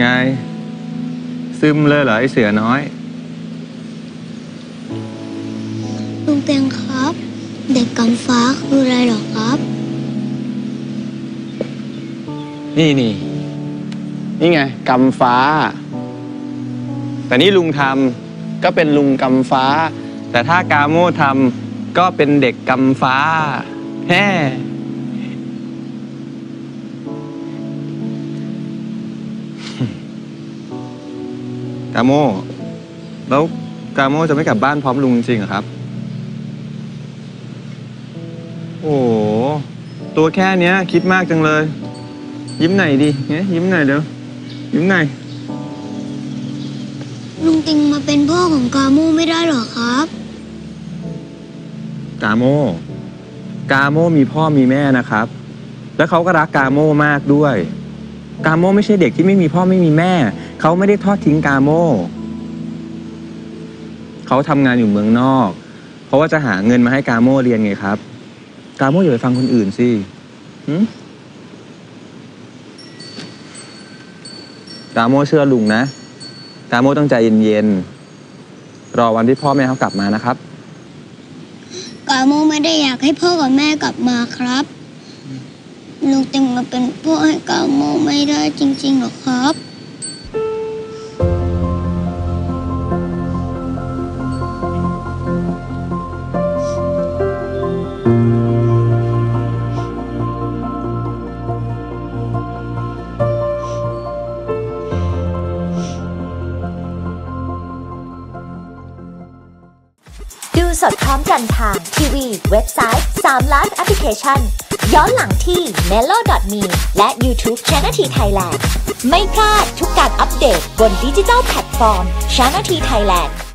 ไง ซึมเลยเหรอไอเสือน้อย ลุงเตียงครับ เด็กกำฟ้าคืออะไรเหรอครับ นี่นี่นี่ไงกำฟ้า แต่นี่ลุงทก็เป็นลุงกำฟ้าำแต่ถ้ากาโม่ทำก็เป็นเด็กกำฟ้าแฮ่ กาโม่แล้วกาโม่จะไม่กลับบ้านพร้อมลุงจริงเหรอครับ โอ้โห ตัวแค่เนี้ย คิดมากจังเลย ยิ้มหน่อยดิเนี่ยยิ้มหน่อยเดี๋ยวยิ้มหน่อยลุงเตียงมาเป็นพ่อของกามูไม่ได้เหรอครับ กาโม กาโมมีพ่อมีแม่นะครับ แล้วเขาก็รักกาโมมากด้วย กาโมไม่ใช่เด็กที่ไม่มีพ่อไม่มีแม่ เขาไม่ได้ทอดทิ้งกาโม เขาทำงานอยู่เมืองนอก เพราะว่าจะหาเงินมาให้กาโมเรียนไงครับ กาโมอย่าไปฟังคนอื่นสิหึกาโมเชื่อลุงนะ กาโมต้องใจเย็นๆ รอวันที่พ่อแม่เขากลับมานะครับ กาโมไม่ได้อยากให้พ่อกับแม่กลับมาครับลุงเตียงมาเป็นพ่อให้กาโมไม่ได้จริงๆหรอครับ ดูสดพร้อมกันทางทีวี เว็บไซต์ 3 ล้านแอปพลิเคชัน ย้อนหลังที่ Mello.me และ YouTube Ch3Thailand ไม่พลาดทุกการอัปเดตบนดิจิทัลแพลตฟอร์ม Ch3Thailand